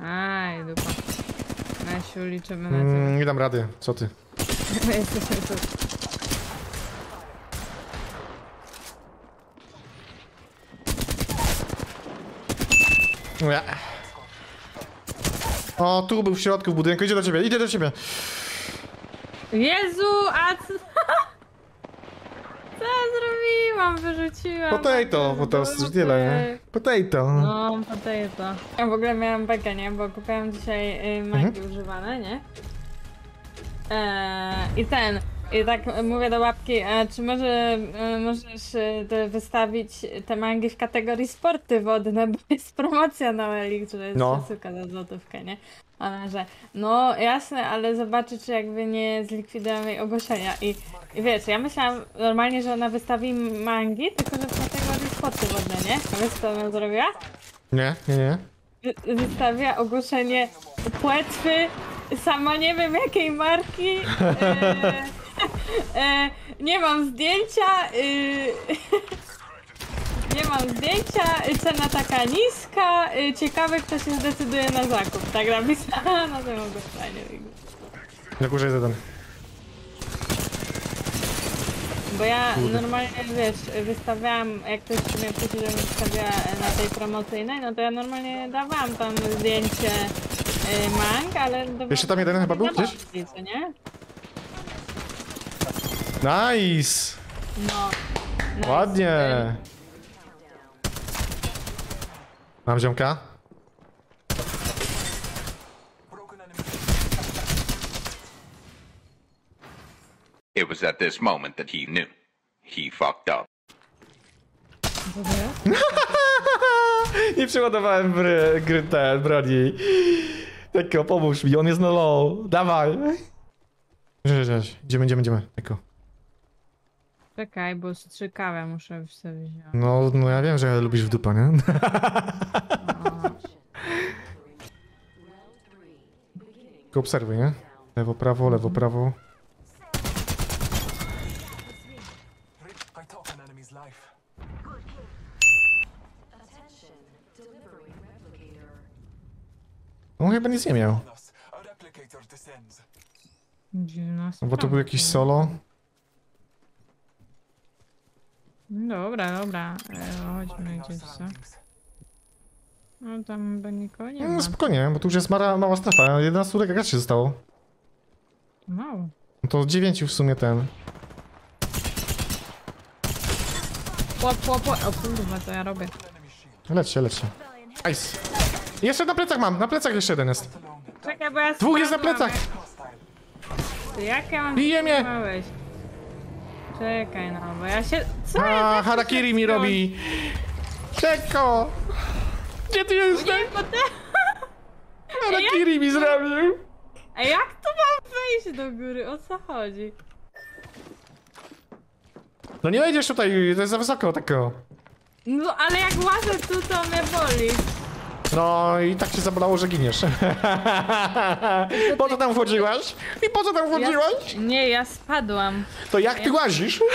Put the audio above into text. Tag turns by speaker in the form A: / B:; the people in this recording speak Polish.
A: Aj, dupa. Nasiu, liczymy na ciebie.
B: Mm, nie dam rady, co ty?
A: My jesteśmy tu.
B: Nie. O, tu był w środku w budynku, idzie do ciebie, idzie do ciebie.
A: Jezu, a co... Co ja zrobiłam? Wyrzuciłam.
B: Potato, bo to tyle, nie? Potato.
A: No, potato. Ja w ogóle miałam bekę, nie? Bo kupiłam dzisiaj y, magi
B: Mhm.
A: używane, nie? Eee, I ten, i tak mówię do łapki, e, czy może e, możesz e, wystawić te mangi w kategorii sporty wodne, bo jest promocja na Elix, że jest
B: No.
A: przesyłka za złotówkę, nie? Ona, że no jasne, ale zobaczy, czy jakby nie zlikwidujemy jej ogłoszenia. I, I wiesz, ja myślałam normalnie, że ona wystawi mangi, tylko że w kategorii sporty wodne, nie? A wiesz co ona zrobiła?
B: Nie, nie, nie.
A: Wy- Wystawia ogłoszenie płetwy, sama nie wiem jakiej marki. E, e, nie mam zdjęcia. y, nie mam zdjęcia, y, cena taka niska. y, Ciekawe kto się zdecyduje na zakup. Tak napisała na tym ogłoszeniu.
B: Na górze jest jeden.
A: Bo ja normalnie, wiesz, wystawiałam, jak ktoś mnie prosił, żebym wystawiała na tej promocyjnej, no to ja normalnie dawałam tam zdjęcie y, mang, ale...
B: Jeszcze tam jeden chyba był gdzieś?
A: co nie?
B: Nice!
A: No. no
B: Ładnie! Mam ziomka?
C: It was at this moment that he knew. He fucked up.
B: Nie przeładowałem bry, gry te broni. Tako, pomóż mi, on jest na low. Dawaj. Cześć, cześć. Idziemy, idziemy, idziemy. Tako.
A: Czekaj, bo strzykawę muszę sobie wziąć.
B: No, no ja wiem, że lubisz w dupa, nie? Tylko obserwuj, nie? Lewo, prawo, lewo, prawo.
D: Enemy's life.
B: On chyba nic nie miał.
A: Dziwna
B: No bo to był jakiś solo.
A: Dobra, dobra. E, chodźmy gdzieś, co? No tam chyba nikogo nie ma.
B: No spokojnie, bo tu już jest mała, mała strefa. 11 graczy zostało.
A: Mało.
B: No to 9 w sumie ten.
A: Łap, łap, łap. O kurwa, co ja robię?
B: Leć się, leć się. Nice. Jeszcze na plecach mam, na plecach jeszcze jeden jest.
A: Czekaj, bo ja
B: Dwóch jest na
A: spadłam.
B: plecach.
A: Jak ja mam
B: Bije mnie.
A: Małeś. Czekaj no, bo ja się... Co ja
B: A,
A: tak
B: harakiri
A: się
B: mi robi. Czeko! Gdzie ty jesteś?
A: Nie, bo te...
B: Harakiri mi zrobił.
A: A jak tu mam wejść do góry? O co chodzi?
B: No nie wejdziesz tutaj, to jest za wysoko, tako.
A: No ale jak łażę tu, to mnie boli.
B: No i tak się zabolało, że giniesz. po co tam wchodziłaś? I po co tam wchodziłaś?
A: Nie, ja spadłam.
B: To jak ty łazisz?